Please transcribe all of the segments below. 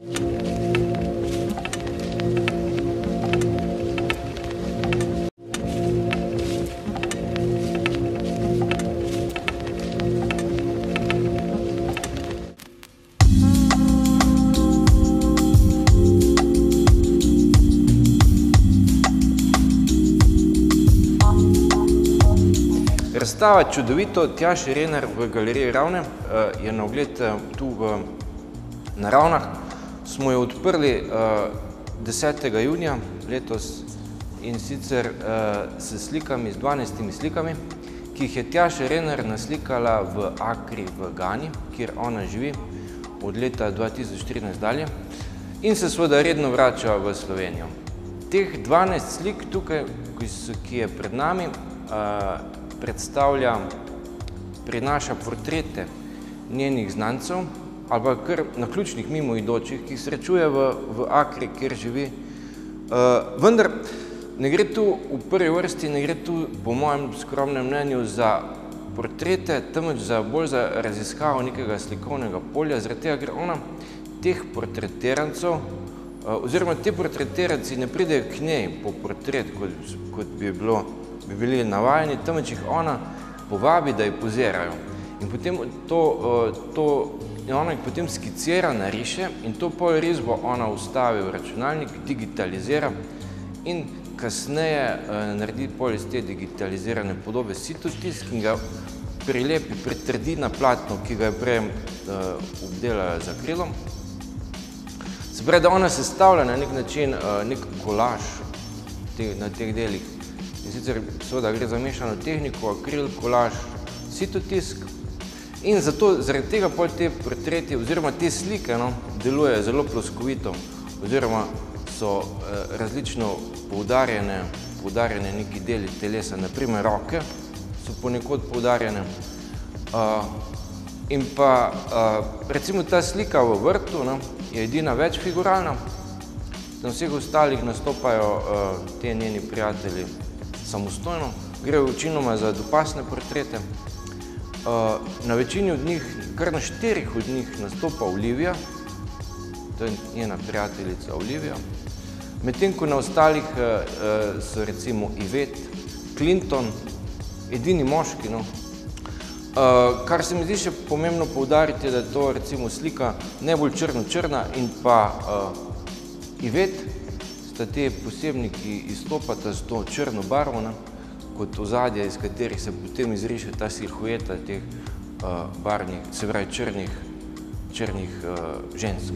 Razstava Čudovito Tjaš Rener v galeriji Ravne eh, je na ogled eh, tu v Naravnah. Smo jo odprli 10. Eh, junija letos in sicer s slikami, z 12 slikami, ki jih je Tjaš Rener naslikala v Akri v Gani, kjer ona živi od leta 2014 dalje in se seveda redno vrača v Slovenijo. Teh 12 slik tukaj, ki je pred nami, predstavlja, prinaša portrete njenih znancev ali pa kar naključnih mimoidočih, ki srečuje v, v Akri, kjer živi. Uh, vendar ne gre tu v prvi vrsti, ne gre tu po mojem skromnem mnenju za portrete, temveč za bolj za raziskavo nekega slikovnega polja, zaradi tega, ker ona teh portretirancov, uh, oziroma te portretiranci ne pridejo k njej po portret, kot, kot bi bilo bi bili navajeni, temveč jih ona povabi, da jih pozirajo. In potem to, eh, to in ona jih potem skicira, nariše in to pol risbo ona ustavi v računalnik, digitalizira in kasneje eh, naredi pol iz te digitalizirane podobe sitotisk in ga prilepi, pritrdi na platno, ki ga je prej eh, obdelala za krilom. Se pravi, da ona sestavlja na nek način nek kolaž na teh delih In sicer seveda gre za mešano tehniko, akril, kolaž, sitotisk. In zato zaradi tega pol te portreti oziroma te slike no, delujejo zelo ploskovito oziroma so eh, različno poudarjene, poudarjene neki deli telesa, naprimer roke so ponekod poudarjene. Uh, in pa uh, recimo ta slika v vrtu no, je edina večfiguralna, na vseh ostalih nastopajo uh, te njeni prijatelji samostojno, grejo večinoma za dopasne portrete. Uh, na večini od njih, kar na štirih od njih nastopa Olivija, to je njena prijateljica Olivija, medtem ko na ostalih uh, uh, so recimo Ivet, Clinton, edini moški. No. Kar se mi zdi še pomembno poudariti, je, da je to recimo slika ne bolj črno-črna in pa Ivet, sta te posebni, ki izstopata s to črno barvo, ne, kot ozadje, iz katerih se potem izriše ta silhueta teh uh, barvnih, se pravi črnih, črnih uh, žensk.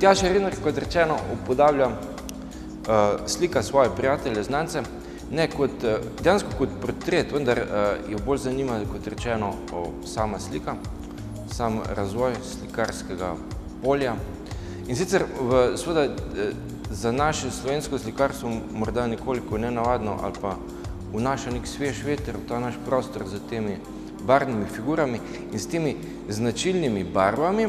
Tjaša Rinar, kot rečeno, upodavlja uh, slika svoje prijatelje, znance, ne kot, eh, dejansko kot portret, vendar eh, jo bolj zanima, kot rečeno, sama slika, sam razvoj slikarskega polja. In sicer v, seveda, eh, za naše slovensko slikarstvo morda nekoliko nenavadno ali pa vnaša nek svež veter v ta naš prostor z temi barvnimi figurami in s temi značilnimi barvami,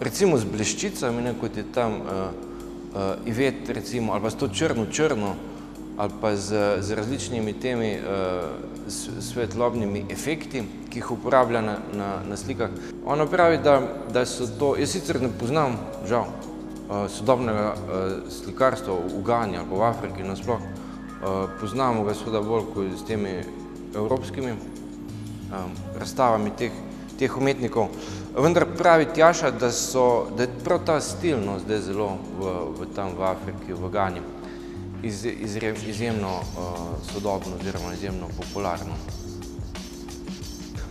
recimo z bleščicami, ne, kot je tam Ivet, recimo, ali pa s to črno-črno ali pa z, z različnimi temi uh, svetlobnimi efekti, ki jih uporablja na, na, na slikah. Ona pravi, da, da so to, jaz sicer ne poznam, žal, uh, sodobnega uh, slikarstva v Gani ali v Afriki nasploh. Uh, poznamo ga seveda bolj kot s temi evropskimi um, razstavami teh, teh umetnikov. Vendar pravi Tjaša, da, so, da je prav ta stil no, zdaj zelo v, v tam v Afriki, v Gani iz, iz, izjemno uh, sodobno oziroma izjemno popularno.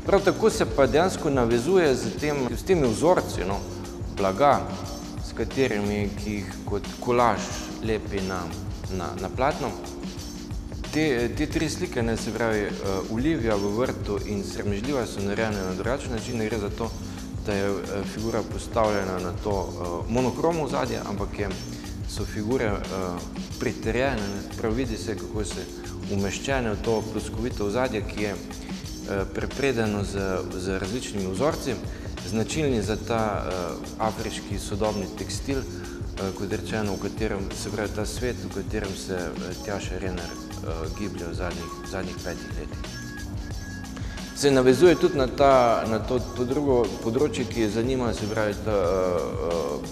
Prav tako se pa dejansko navezuje z, tem, z temi vzorci no, blaga, s katerimi ki jih kot kolaž lepi na, na, na platno. Te, te tri slike, ne, se pravi uh, Olivija v vrtu in Sremežljiva so narejene na drugačen način, gre za to, da je uh, figura postavljena na to uh, monokromo zadje, ampak je so figure uh, pritrjene, prav vidi se, kako se umeščene v to ploskovito ozadje, ki je uh, prepredeno z, z različnimi vzorci, značilni za ta uh, afriški sodobni tekstil, kot rečeno, v katerem se pravi ta svet, v katerem se Tjaša Renar giblje v zadnjih, zadnjih petih letih. Se navezuje tudi na, ta, na to, to drugo področje, ki je zanima, se pravi ta,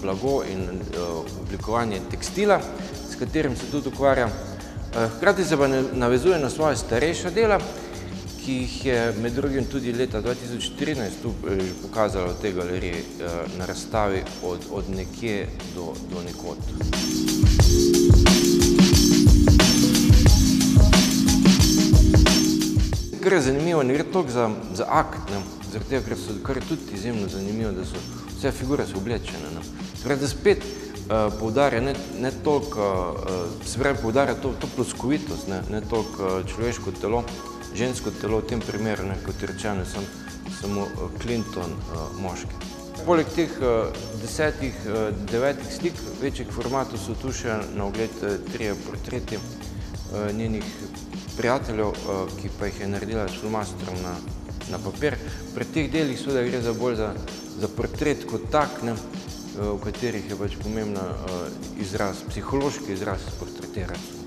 blago in oblikovanje tekstila, s katerim se tudi ukvarja. Hkrati se pa navezuje na svoja starejša dela, ki jih je med drugim tudi leta 2014 tu pokazala v tej galeriji na razstavi od, od nekje do, do nekod. Kar je zanimivo, ne gre toliko za, za akt, ne, zaradi tega, ker so, kar je tudi izjemno zanimivo, da so vse figure so oblečene. Ne. Da spet uh, poudarja ne, ne toliko, uh, se pravi, poudarja to, to ploskovitost, ne, ne toliko uh, človeško telo, žensko telo, v tem primeru, ne, kot je rečeno, sem samo Clinton uh, moški. Poleg teh uh, desetih, uh, devetih slik večjih formatov so tu še na ogled uh, trije portreti njenih prijateljev, ki pa jih je naredila s flomasterom na, na papir. Pri teh delih seveda gre za bolj za, za portret kot tak, ne, v katerih je pač pomembna izraz, psihološki izraz portretiranja.